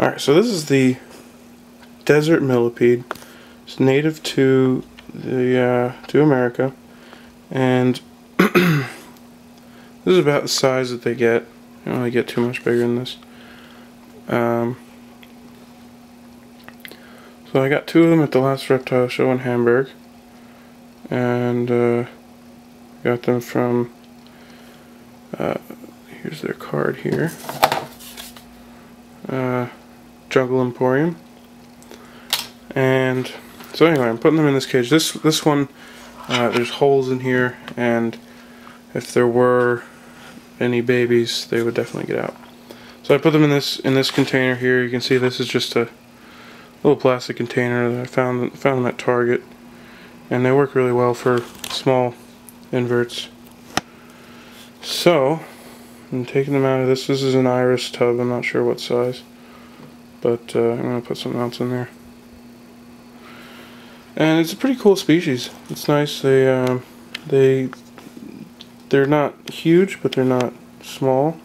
Alright, so this is the desert millipede. It's native to the uh, to America, and this is about the size that they get. You don't really get too much bigger than this. Um, so I got two of them at the last reptile show in Hamburg, and uh, got them from. Uh, here's their card here. Uh, Jungle Emporium. And so anyway, I'm putting them in this cage. This this one, uh, there's holes in here, and if there were any babies, they would definitely get out. So I put them in this in this container here. You can see this is just a little plastic container that I found found at Target, and they work really well for small inverts. So I'm taking them out of this. This is an iris tub. I'm not sure what size but uh, I'm going to put something else in there. And it's a pretty cool species. It's nice. They um, they they're not huge, but they're not small,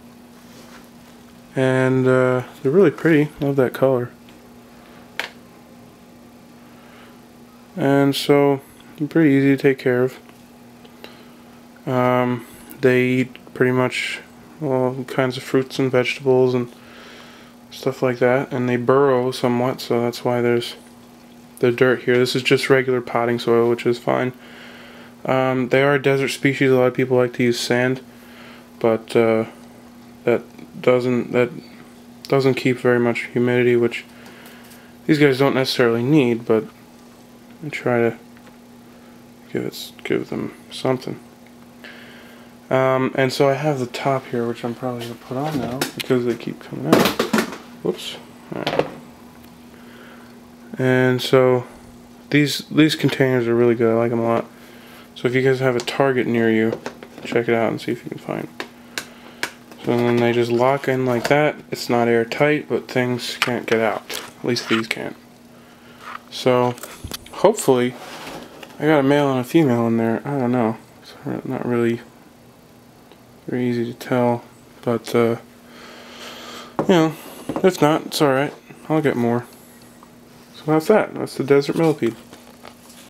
and uh, they're really pretty. Love that color. And so, pretty easy to take care of. Um, they eat pretty much all kinds of fruits and vegetables and stuff like that and they burrow somewhat so that's why there's the dirt here. This is just regular potting soil which is fine. Um, they are a desert species. A lot of people like to use sand but uh, that doesn't that doesn't keep very much humidity which these guys don't necessarily need but I try to give it give them something. Um, and so I have the top here which I'm probably going to put on now because they keep coming out Whoops. And so these these containers are really good. I like them a lot. So if you guys have a Target near you, check it out and see if you can find. So then they just lock in like that. It's not airtight, but things can't get out. At least these can't. So hopefully, I got a male and a female in there. I don't know. It's not really very easy to tell, but uh, you know. If not, it's alright. I'll get more. So that's that. That's the desert millipede.